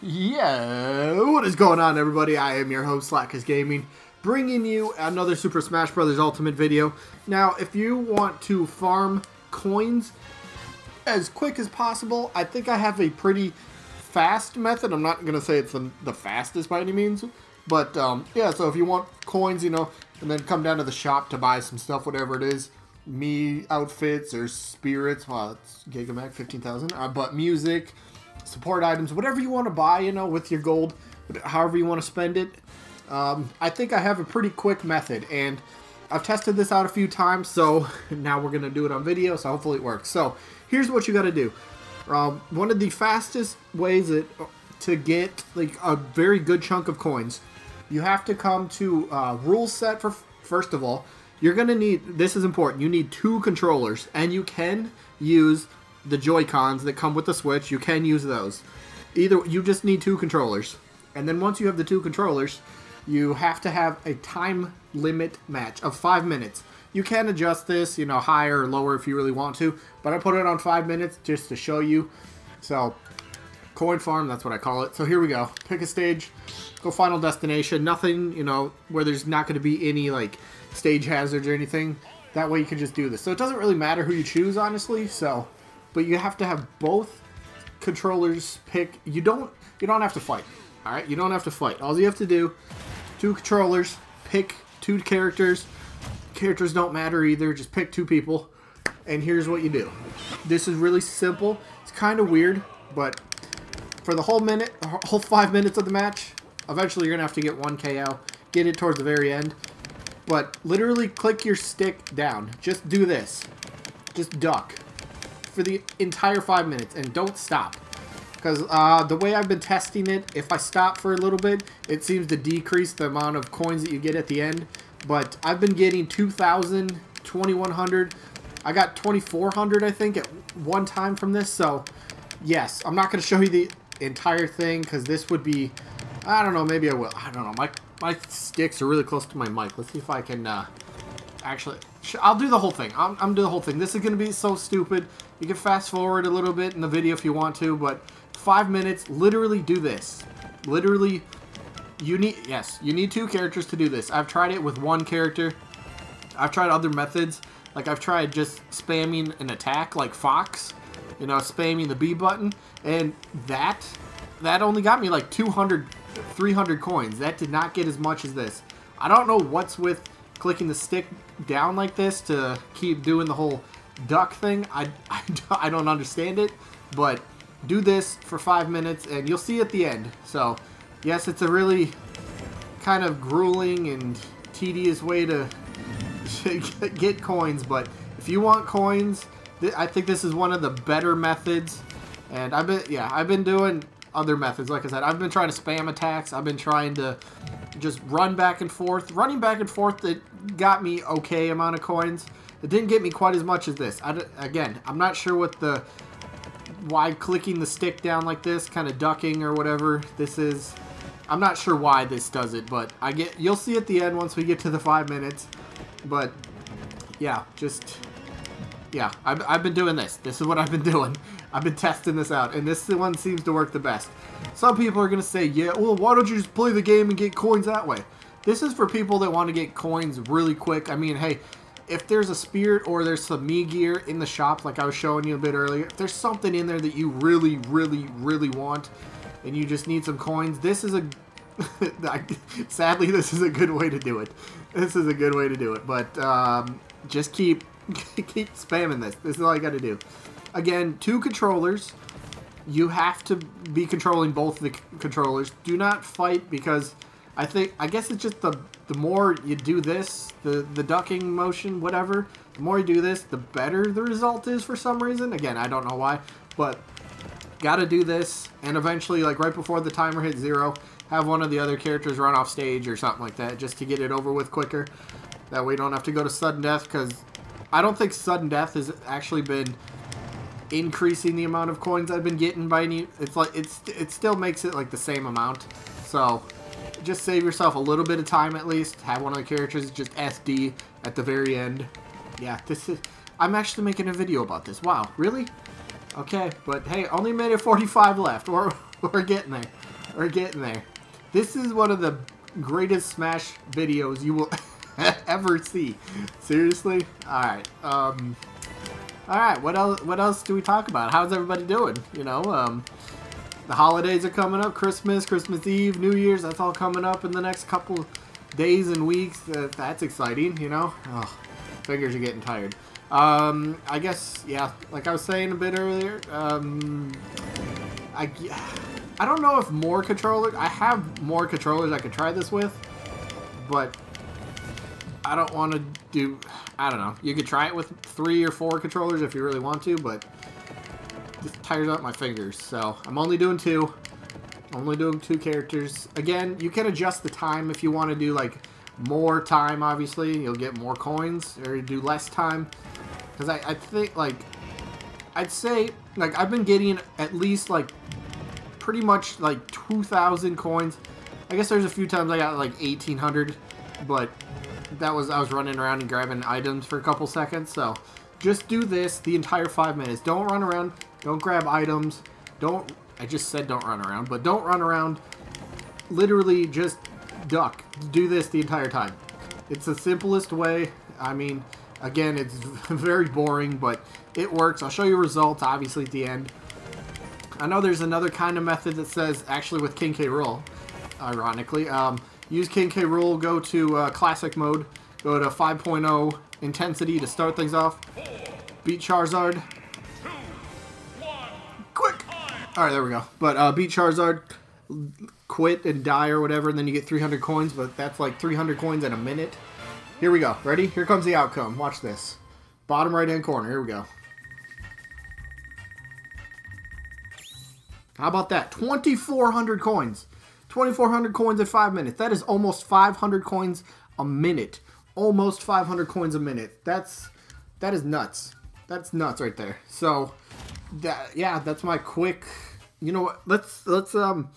Yeah, what is going on, everybody? I am your host, Slackerz Gaming, bringing you another Super Smash Bros. Ultimate video. Now, if you want to farm coins as quick as possible, I think I have a pretty fast method. I'm not going to say it's the, the, fastest by any means, but um, yeah, so if you want coins, you know, and then come down to the shop to buy some stuff, whatever it is, me outfits or spirits, well, it's Gigamac 15,000, uh, but music, support items, whatever you want to buy, you know, with your gold, however you want to spend it. Um, I think I have a pretty quick method, and I've tested this out a few times, so now we're going to do it on video, so hopefully it works. So, here's what you got to do. Um, one of the fastest ways that, to get like a very good chunk of coins, you have to come to uh, rule set for first of all. You're going to need, this is important, you need two controllers, and you can use the Joy-Cons that come with the Switch, you can use those. Either you just need two controllers. And then once you have the two controllers, you have to have a time limit match of five minutes. You can adjust this, you know, higher or lower if you really want to, but I put it on five minutes just to show you. So, coin farm, that's what I call it. So here we go. Pick a stage, go final destination. Nothing, you know, where there's not going to be any, like, stage hazards or anything. That way you can just do this. So it doesn't really matter who you choose, honestly. So but you have to have both controllers pick. You don't you don't have to fight. All right, you don't have to fight. All you have to do, two controllers, pick two characters. Characters don't matter either. Just pick two people. And here's what you do. This is really simple. It's kind of weird, but for the whole minute, whole five minutes of the match, eventually you're gonna have to get one KO. Get it towards the very end. But literally click your stick down. Just do this. Just duck for the entire five minutes and don't stop. Because uh, the way I've been testing it, if I stop for a little bit, it seems to decrease the amount of coins that you get at the end. But I've been getting 2,000, 2,100. I got 2,400, I think, at one time from this. So, yes, I'm not going to show you the entire thing because this would be... I don't know, maybe I will. I don't know. My, my sticks are really close to my mic. Let's see if I can... Uh, actually, I'll do the whole thing. I'm, I'm doing the whole thing. This is going to be so stupid. You can fast forward a little bit in the video if you want to, but five minutes, literally do this. Literally, you need, yes, you need two characters to do this. I've tried it with one character. I've tried other methods. Like, I've tried just spamming an attack like Fox, you know, spamming the B button, and that, that only got me like 200, 300 coins. That did not get as much as this. I don't know what's with clicking the stick down like this to keep doing the whole duck thing. I, I, I don't understand it, but do this for five minutes and you'll see at the end. So, yes, it's a really kind of grueling and tedious way to get coins, but if you want coins, I think this is one of the better methods. And I've been, yeah, I've been doing other methods. Like I said, I've been trying to spam attacks. I've been trying to just run back and forth. Running back and forth, it got me okay amount of coins. It didn't get me quite as much as this. I, again, I'm not sure what the... Why clicking the stick down like this, kind of ducking or whatever this is. I'm not sure why this does it, but I get you'll see at the end once we get to the five minutes. But, yeah, just... Yeah, I've, I've been doing this. This is what I've been doing. I've been testing this out, and this one seems to work the best. Some people are going to say, yeah, well, why don't you just play the game and get coins that way? This is for people that want to get coins really quick. I mean, hey, if there's a spirit or there's some me gear in the shop, like I was showing you a bit earlier, if there's something in there that you really, really, really want, and you just need some coins, this is a... sadly, this is a good way to do it. This is a good way to do it, but um, just keep keep spamming this. This is all you got to do. Again, two controllers. You have to be controlling both the controllers. Do not fight because I think I guess it's just the the more you do this, the the ducking motion, whatever. The more you do this, the better the result is for some reason. Again, I don't know why, but gotta do this, and eventually, like right before the timer hits zero, have one of the other characters run off stage or something like that, just to get it over with quicker. That way, you don't have to go to sudden death because I don't think sudden death has actually been increasing the amount of coins I've been getting by any. It's like it's it still makes it like the same amount. So just save yourself a little bit of time at least. Have one of the characters just SD at the very end. Yeah, this is. I'm actually making a video about this. Wow, really? Okay, but hey, only made it 45 left. We're we're getting there. We're getting there. This is one of the greatest Smash videos you will ever see. Seriously? Alright. Um, Alright, what else what else do we talk about? How's everybody doing? You know, um, the holidays are coming up. Christmas, Christmas Eve, New Year's, that's all coming up in the next couple days and weeks. Uh, that's exciting, you know? Oh, fingers are getting tired. Um, I guess, yeah, like I was saying a bit earlier, um, I, I don't know if more controllers, I have more controllers I could try this with, but I don't want to do, I don't know, you could try it with three or four controllers if you really want to, but it tires out my fingers, so I'm only doing two, only doing two characters. Again, you can adjust the time if you want to do, like, more time, obviously, you'll get more coins, or do less time, because I, I think, like, I'd say, like, I've been getting at least, like, pretty much, like, 2,000 coins. I guess there's a few times I got, like, 1,800, but that was, I was running around and grabbing items for a couple seconds, so just do this the entire five minutes. Don't run around, don't grab items, don't, I just said don't run around, but don't run around, literally just duck. Do this the entire time. It's the simplest way, I mean, Again, it's very boring, but it works. I'll show you results, obviously, at the end. I know there's another kind of method that says, actually with King K. Rool, ironically, um, use King K. Rool, go to uh, Classic Mode, go to 5.0 Intensity to start things off, beat Charizard. Quick! Alright, there we go. But uh, beat Charizard, quit and die or whatever, and then you get 300 coins, but that's like 300 coins in a minute. Here we go. Ready? Here comes the outcome. Watch this. Bottom right hand corner. Here we go. How about that? 2,400 coins. 2,400 coins in 5 minutes. That is almost 500 coins a minute. Almost 500 coins a minute. That's, that is nuts. That's nuts right there. So, that, yeah, that's my quick, you know what, let's, let's, um,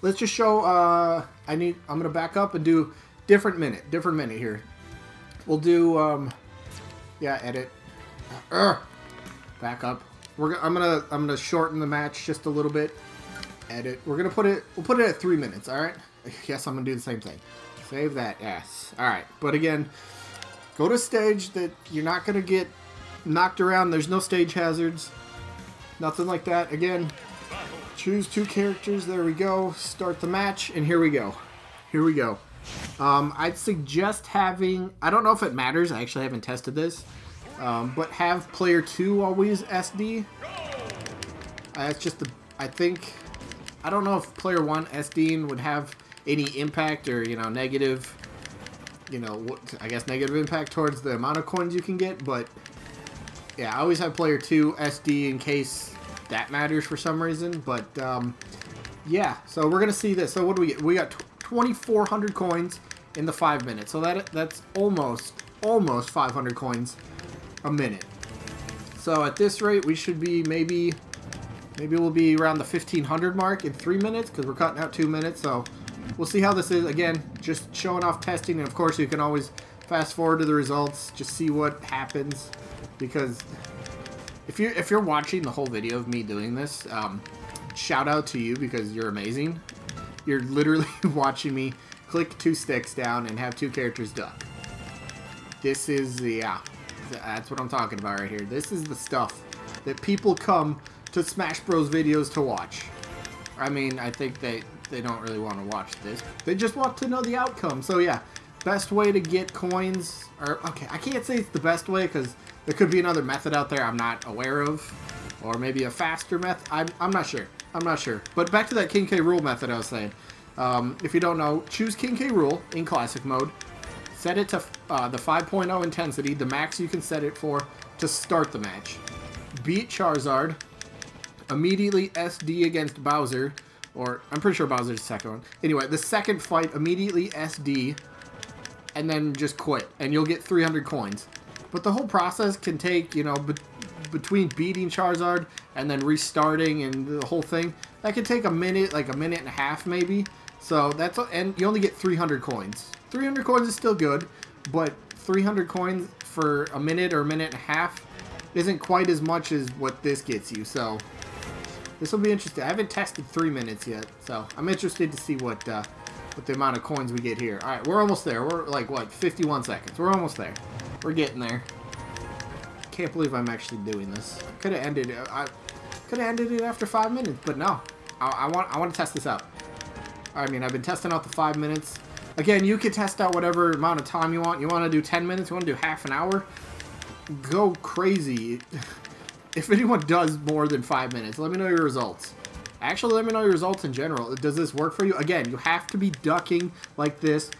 let's just show, uh, I need, I'm to back up and do different minute, different minute here. We'll do, um, yeah, edit. Uh, back up. We're I'm gonna I'm gonna shorten the match just a little bit. Edit. We're gonna put it. We'll put it at three minutes. All right. Yes, I'm gonna do the same thing. Save that. Yes. All right. But again, go to stage that you're not gonna get knocked around. There's no stage hazards. Nothing like that. Again, choose two characters. There we go. Start the match, and here we go. Here we go. Um, I'd suggest having, I don't know if it matters, I actually haven't tested this, um, but have player 2 always SD. Uh, just, the, I think, I don't know if player 1 SD would have any impact or, you know, negative, you know, I guess negative impact towards the amount of coins you can get, but yeah, I always have player 2 SD in case that matters for some reason, but um, yeah, so we're to see this. So what do we get? We got 2,400 coins in the five minutes. So that that's almost, almost 500 coins a minute. So at this rate, we should be maybe, maybe we'll be around the 1,500 mark in three minutes because we're cutting out two minutes. So we'll see how this is. Again, just showing off testing. And of course, you can always fast forward to the results, just see what happens. Because if you're, if you're watching the whole video of me doing this, um, shout out to you because you're amazing. You're literally watching me click two sticks down and have two characters duck. This is, yeah, that's what I'm talking about right here. This is the stuff that people come to Smash Bros. videos to watch. I mean, I think they, they don't really want to watch this. They just want to know the outcome. So yeah, best way to get coins, or okay, I can't say it's the best way because there could be another method out there I'm not aware of. Or maybe a faster method. I'm, I'm not sure. I'm not sure. But back to that King K. Rool method I was saying. Um, if you don't know, choose King K. Rool in Classic Mode. Set it to uh, the 5.0 intensity, the max you can set it for, to start the match. Beat Charizard. Immediately SD against Bowser. Or, I'm pretty sure Bowser's the second one. Anyway, the second fight, immediately SD. And then just quit. And you'll get 300 coins. But the whole process can take, you know, between beating Charizard and then restarting and the whole thing, that could take a minute, like a minute and a half maybe. So that's, and you only get 300 coins. 300 coins is still good, but 300 coins for a minute or a minute and a half isn't quite as much as what this gets you. So This will be interesting. I haven't tested three minutes yet, so I'm interested to see what uh, what the amount of coins we get here. All right, we're almost there. We're like what 51 seconds. We're almost there. We're getting there. Can't believe I'm actually doing this. Could have ended. I could have ended it after five minutes, but no. I, I want I want to test this out. I mean, I've been testing out the five minutes. Again, you can test out whatever amount of time you want. You want to do 10 minutes? You want to do half an hour? Go crazy. if anyone does more than five minutes, let me know your results. Actually, let me know your results in general. Does this work for you? Again, you have to be ducking like this.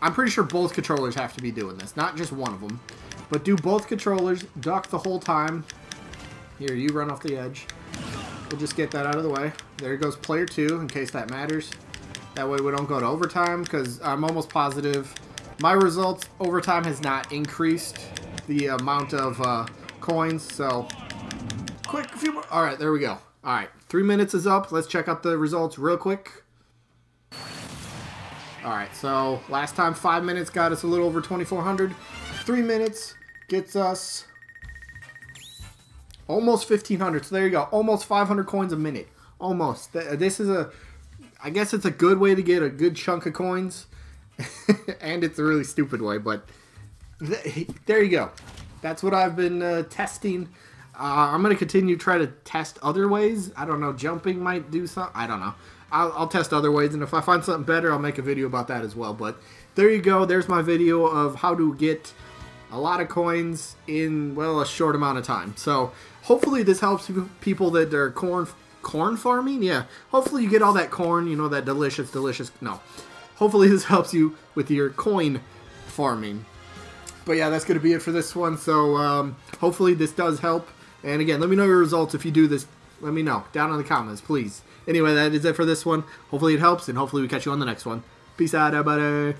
I'm pretty sure both controllers have to be doing this, not just one of them. But do both controllers, duck the whole time. Here, you run off the edge. We'll just get that out of the way. There goes player two, in case that matters. That way we don't go to overtime, because I'm almost positive my results overtime has not increased the amount of uh, coins, so quick, a few more. All right, there we go. All right, three minutes is up. Let's check out the results real quick. All right, so last time five minutes got us a little over 2,400. Three minutes gets us almost 1,500. So there you go, almost 500 coins a minute. Almost. This is a, I guess it's a good way to get a good chunk of coins. and it's a really stupid way, but th there you go. That's what I've been uh, testing. Uh, I'm going to continue try to test other ways. I don't know, jumping might do something. I don't know. I'll, I'll, test other ways, and if I find something better, I'll make a video about that as well. But there you go. There's my video of how to get a lot of coins in, well, a short amount of time. So hopefully this helps people that are corn corn farming. Yeah, hopefully you get all that corn, you know, that delicious, delicious, no. Hopefully this helps you with your coin farming. But yeah, that's going to be it for this one. So um, hopefully this does help. And again, let me know your results if you do this. Let me know down in the comments, please. Anyway, that is it for this one. Hopefully it helps, and hopefully we catch you on the next one. Peace out, everybody.